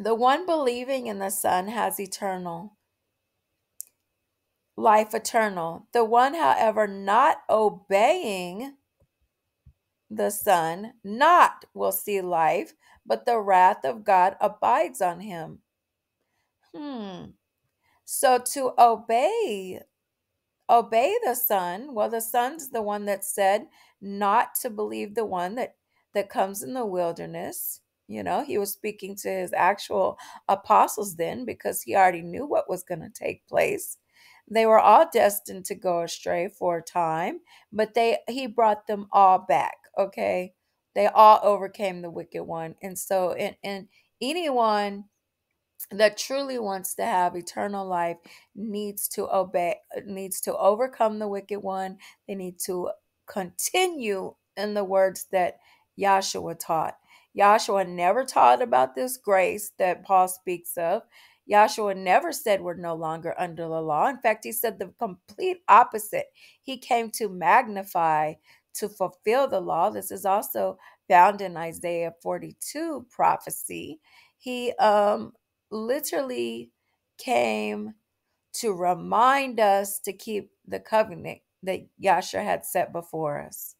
The one believing in the Son has eternal life eternal. The one, however, not obeying the Son, not will see life, but the wrath of God abides on him. Hmm. So to obey, obey the Son, well, the Son's the one that said not to believe the one that that comes in the wilderness. You know, he was speaking to his actual apostles then because he already knew what was going to take place. They were all destined to go astray for a time, but they he brought them all back, okay? They all overcame the wicked one. And so and, and anyone that truly wants to have eternal life needs to obey needs to overcome the wicked one. They need to continue in the words that Yahshua taught. Yahshua never taught about this grace that Paul speaks of. Yahshua never said we're no longer under the law. In fact, he said the complete opposite. He came to magnify, to fulfill the law. This is also found in Isaiah 42 prophecy. He um literally came to remind us to keep the covenant that Yahshua had set before us.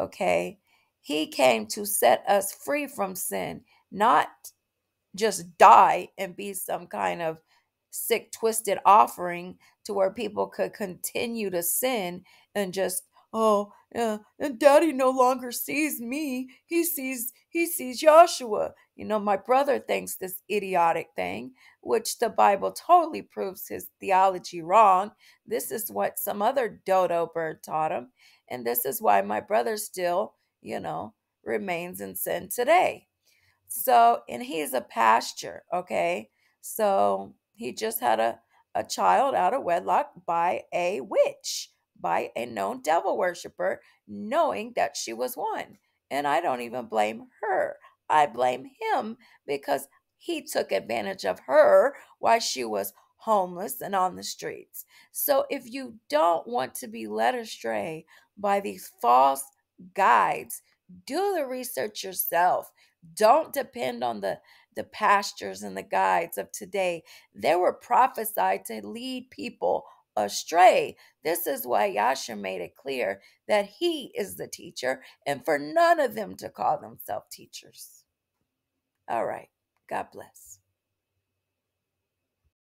Okay? He came to set us free from sin, not just die and be some kind of sick, twisted offering to where people could continue to sin and just, oh, yeah, and daddy no longer sees me. He sees, he sees Joshua. You know, my brother thinks this idiotic thing, which the Bible totally proves his theology wrong. This is what some other dodo bird taught him. And this is why my brother still, you know, remains in sin today. So, and he's a pasture, okay? So he just had a, a child out of wedlock by a witch, by a known devil worshiper, knowing that she was one. And I don't even blame her. I blame him because he took advantage of her while she was homeless and on the streets. So if you don't want to be led astray by these false guides, do the research yourself. Don't depend on the, the pastures and the guides of today. They were prophesied to lead people astray. This is why Yahshua made it clear that he is the teacher and for none of them to call themselves teachers. All right. God bless.